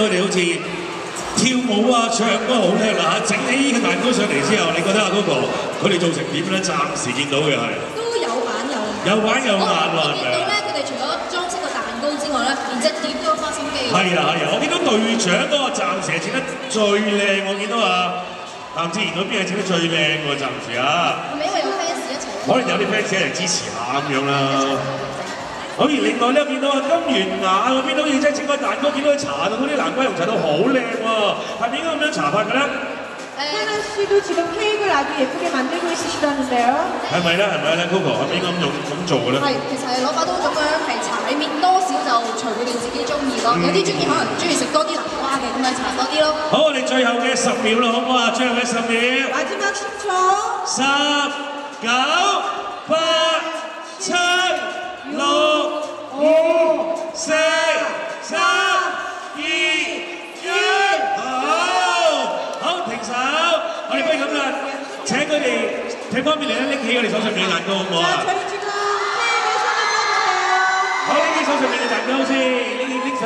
到佢哋好似跳舞啊、唱歌好叻啦嚇，整起呢個蛋糕上嚟之後，你覺得阿 Coco 佢哋做成點咧？暫時見到嘅係都有玩有辣。有玩有辣喎，我係咪啊？見到咧，佢哋除咗裝飾個蛋糕之外咧，連隻碟都有花心機。係啊係啊，我見到隊長嗰個暫時係整得最靚，我見到啊譚志賢嗰邊係整得最靚喎，暫時啊，係咪因為有 fans 一齊？可能有啲 fans 嚟支持下咁樣啦。好，而另外咧，我见到啊金元雅嗰边好似真系整个蛋糕，见到佢搽到嗰啲南瓜蓉搽到好靓喎，系咪应该咁样搽法嘅咧？诶， 하나 씨도 지금 케이크를 아주 예쁘게 만들고 있으시다는데요. 系咪咧？系咪咧？Coco 系咪应该咁用咁做嘅咧？系，其实系攞把刀咁样系搽喺面，多少就随佢哋自己中意咯。有啲中意可能中意食多啲南瓜嘅，咁咪搽多啲咯。好，我哋最后嘅十秒啦，好唔好啊？最后嘅十秒， 마지막 10초. 十、九、八、 최근에 대범이 레날릭 케이어리 선수입니다. 안 나온 거. 자, 저희 지금 플레이를 시작할 것 같아요. 허리기 선수입니다. 안녕하세요.